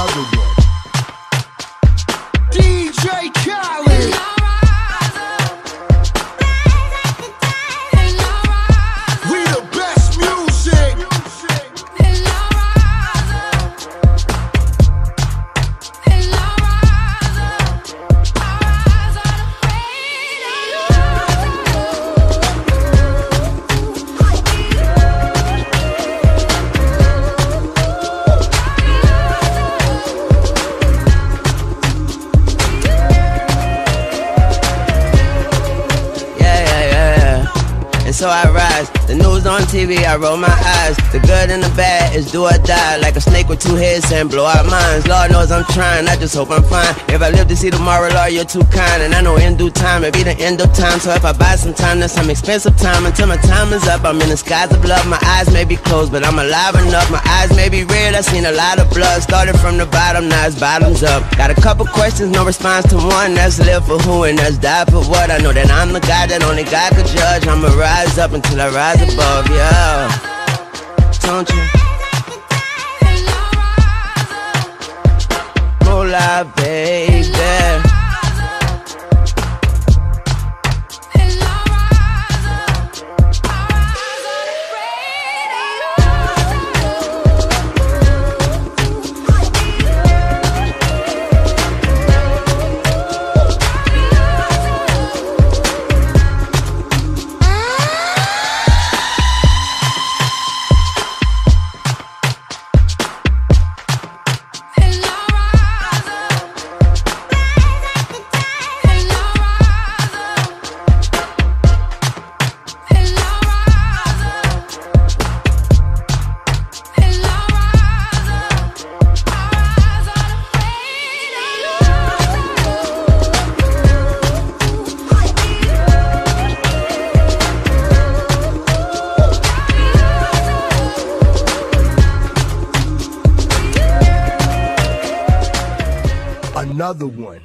another one. So I rise. The news on TV, I roll my eyes. The good and the bad is do or die. Like a snake with two heads and blow our minds. Lord knows I'm trying, I just hope I'm fine. If I live to see tomorrow, Lord, you're too kind. And I know in due time, it be the end of time. So if I buy some time, that's some expensive time. Until my time is up, I'm in the skies of love. My eyes may be closed, but I'm alive enough. My eyes may be red, I seen a lot of blood. Started from the bottom, now it's bottoms up. Got a couple questions, no response to one. That's live for who and that's die for what. I know that I'm the guy that only God could judge. I'ma rise up until I rise above, yeah. Don't you? Mola, baby. Another one.